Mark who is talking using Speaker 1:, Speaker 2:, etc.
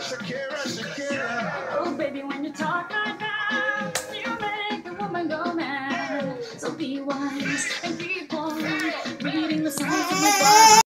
Speaker 1: Shakira, Shakira.
Speaker 2: Oh, baby, when you talk like that, you make a woman go mad. So be wise and be on reading the signs of body.